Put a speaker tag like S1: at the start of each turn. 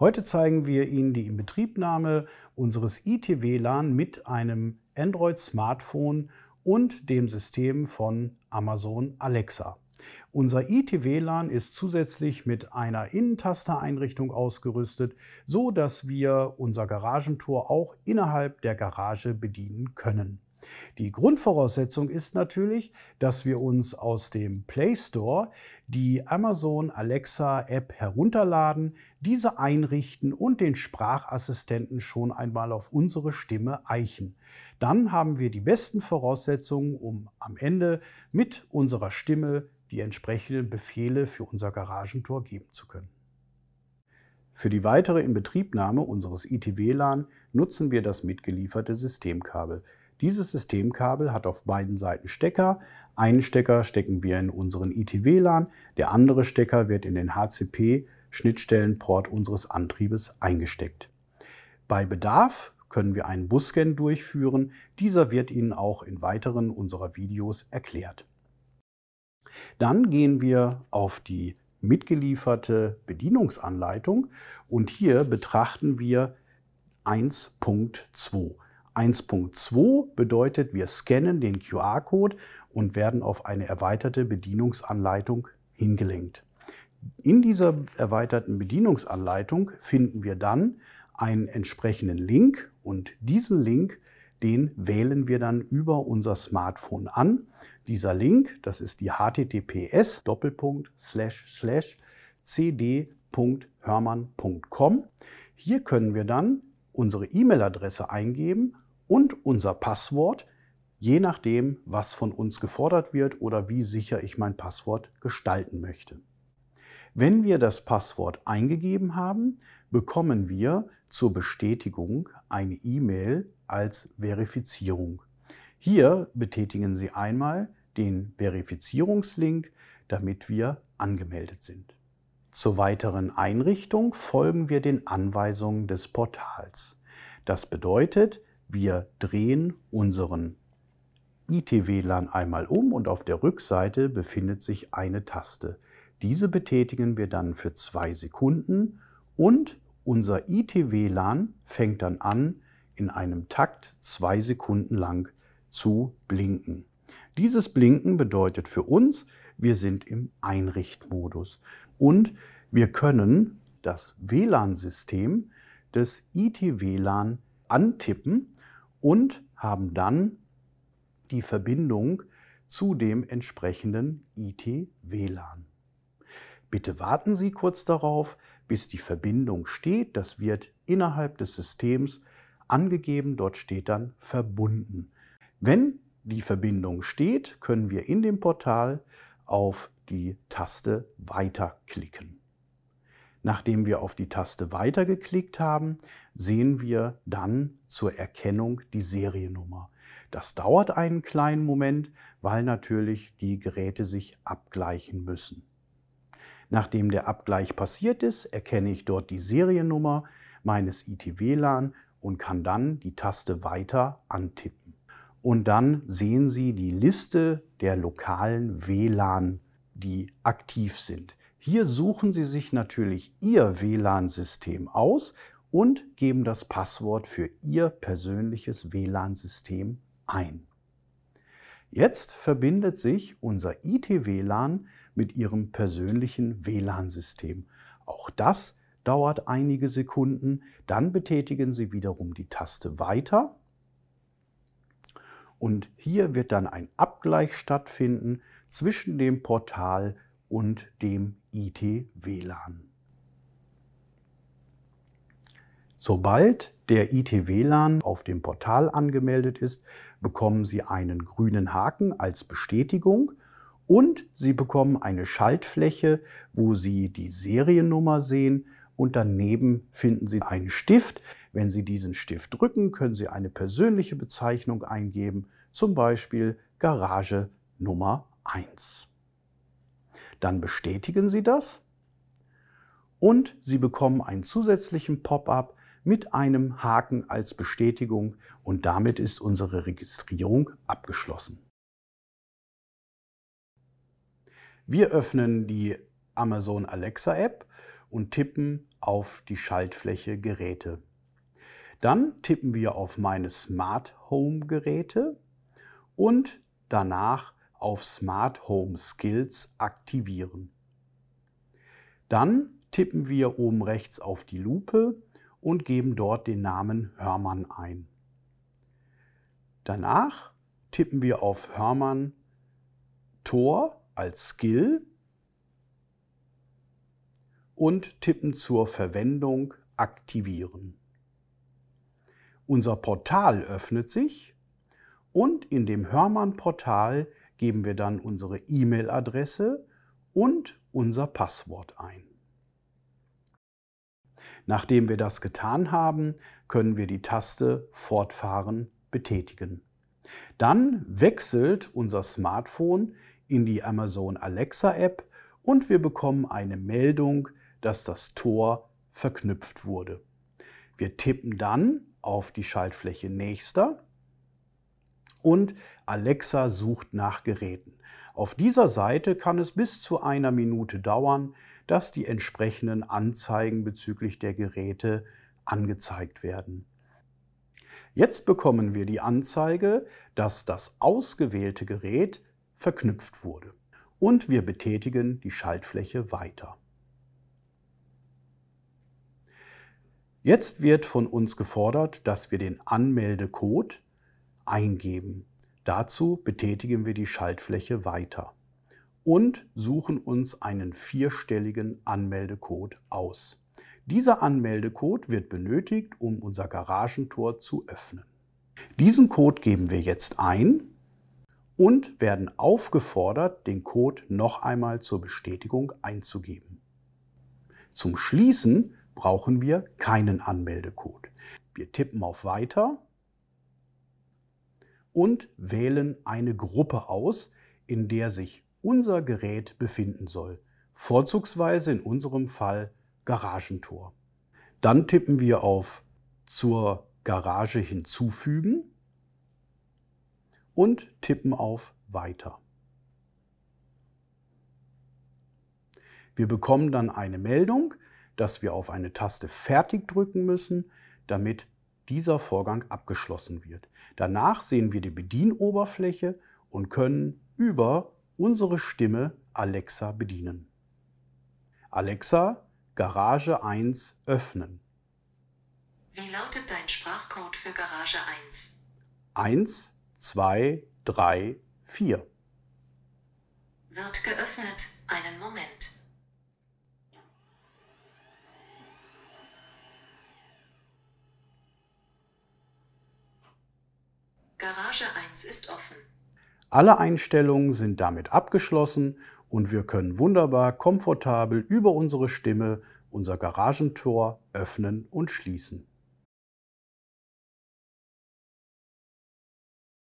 S1: Heute zeigen wir Ihnen die Inbetriebnahme unseres IT-WLAN mit einem Android-Smartphone und dem System von Amazon Alexa. Unser IT-WLAN ist zusätzlich mit einer Innentastereinrichtung ausgerüstet, so dass wir unser Garagentor auch innerhalb der Garage bedienen können. Die Grundvoraussetzung ist natürlich, dass wir uns aus dem Play Store die Amazon Alexa App herunterladen, diese einrichten und den Sprachassistenten schon einmal auf unsere Stimme eichen. Dann haben wir die besten Voraussetzungen, um am Ende mit unserer Stimme die entsprechenden Befehle für unser Garagentor geben zu können. Für die weitere Inbetriebnahme unseres IT-WLAN nutzen wir das mitgelieferte Systemkabel. Dieses Systemkabel hat auf beiden Seiten Stecker. Einen Stecker stecken wir in unseren IT-WLAN, der andere Stecker wird in den HCP-Schnittstellenport unseres Antriebes eingesteckt. Bei Bedarf können wir einen Busscan durchführen. Dieser wird Ihnen auch in weiteren unserer Videos erklärt. Dann gehen wir auf die mitgelieferte Bedienungsanleitung und hier betrachten wir 1.2. 1.2 bedeutet, wir scannen den QR-Code und werden auf eine erweiterte Bedienungsanleitung hingelenkt. In dieser erweiterten Bedienungsanleitung finden wir dann einen entsprechenden Link und diesen Link, den wählen wir dann über unser Smartphone an. Dieser Link, das ist die https cd.hörmann.com. Hier können wir dann unsere E-Mail-Adresse eingeben und unser Passwort, je nachdem, was von uns gefordert wird oder wie sicher ich mein Passwort gestalten möchte. Wenn wir das Passwort eingegeben haben, bekommen wir zur Bestätigung eine E-Mail als Verifizierung. Hier betätigen Sie einmal den Verifizierungslink, damit wir angemeldet sind. Zur weiteren Einrichtung folgen wir den Anweisungen des Portals. Das bedeutet, wir drehen unseren IT-WLAN einmal um und auf der Rückseite befindet sich eine Taste. Diese betätigen wir dann für zwei Sekunden und unser IT-WLAN fängt dann an, in einem Takt zwei Sekunden lang zu blinken. Dieses Blinken bedeutet für uns, wir sind im Einrichtmodus und wir können das WLAN-System des IT-WLAN antippen und haben dann die Verbindung zu dem entsprechenden IT-WLAN. Bitte warten Sie kurz darauf, bis die Verbindung steht. Das wird innerhalb des Systems angegeben. Dort steht dann verbunden. Wenn die Verbindung steht, können wir in dem Portal auf die Taste Weiter klicken. Nachdem wir auf die Taste Weiter geklickt haben, sehen wir dann zur Erkennung die Seriennummer. Das dauert einen kleinen Moment, weil natürlich die Geräte sich abgleichen müssen. Nachdem der Abgleich passiert ist, erkenne ich dort die Seriennummer meines IT-WLAN und kann dann die Taste Weiter antippen. Und dann sehen Sie die Liste der lokalen WLAN, die aktiv sind. Hier suchen Sie sich natürlich Ihr WLAN-System aus und geben das Passwort für Ihr persönliches WLAN-System ein. Jetzt verbindet sich unser IT-WLAN mit Ihrem persönlichen WLAN-System. Auch das dauert einige Sekunden. Dann betätigen Sie wiederum die Taste Weiter. Und hier wird dann ein Abgleich stattfinden zwischen dem Portal und dem IT-WLAN. Sobald der IT-WLAN auf dem Portal angemeldet ist, bekommen Sie einen grünen Haken als Bestätigung und Sie bekommen eine Schaltfläche, wo Sie die Seriennummer sehen und daneben finden Sie einen Stift. Wenn Sie diesen Stift drücken, können Sie eine persönliche Bezeichnung eingeben, zum Beispiel Garage Nummer 1. Dann bestätigen Sie das und Sie bekommen einen zusätzlichen Pop-up mit einem Haken als Bestätigung und damit ist unsere Registrierung abgeschlossen. Wir öffnen die Amazon Alexa App und tippen auf die Schaltfläche Geräte. Dann tippen wir auf meine Smart Home Geräte und danach auf Smart Home Skills aktivieren. Dann tippen wir oben rechts auf die Lupe und geben dort den Namen Hörmann ein. Danach tippen wir auf Hörmann Tor als Skill und tippen zur Verwendung Aktivieren. Unser Portal öffnet sich und in dem Hörmann-Portal geben wir dann unsere E-Mail-Adresse und unser Passwort ein. Nachdem wir das getan haben, können wir die Taste Fortfahren betätigen. Dann wechselt unser Smartphone in die Amazon Alexa App und wir bekommen eine Meldung, dass das Tor verknüpft wurde. Wir tippen dann auf die Schaltfläche Nächster und Alexa sucht nach Geräten. Auf dieser Seite kann es bis zu einer Minute dauern, dass die entsprechenden Anzeigen bezüglich der Geräte angezeigt werden. Jetzt bekommen wir die Anzeige, dass das ausgewählte Gerät verknüpft wurde. Und wir betätigen die Schaltfläche weiter. Jetzt wird von uns gefordert, dass wir den Anmeldecode eingeben. Dazu betätigen wir die Schaltfläche weiter und suchen uns einen vierstelligen Anmeldecode aus. Dieser Anmeldecode wird benötigt, um unser Garagentor zu öffnen. Diesen Code geben wir jetzt ein und werden aufgefordert, den Code noch einmal zur Bestätigung einzugeben. Zum Schließen brauchen wir keinen Anmeldecode. Wir tippen auf Weiter und wählen eine Gruppe aus, in der sich unser Gerät befinden soll. Vorzugsweise in unserem Fall Garagentor. Dann tippen wir auf zur Garage hinzufügen und tippen auf Weiter. Wir bekommen dann eine Meldung, dass wir auf eine Taste Fertig drücken müssen, damit dieser Vorgang abgeschlossen wird. Danach sehen wir die Bedienoberfläche und können über unsere Stimme Alexa bedienen. Alexa, Garage 1 öffnen.
S2: Wie lautet dein Sprachcode für Garage 1?
S1: 1, 2, 3, 4.
S2: Wird geöffnet. Einen Moment. Garage 1 ist offen.
S1: Alle Einstellungen sind damit abgeschlossen und wir können wunderbar komfortabel über unsere Stimme unser Garagentor öffnen und schließen.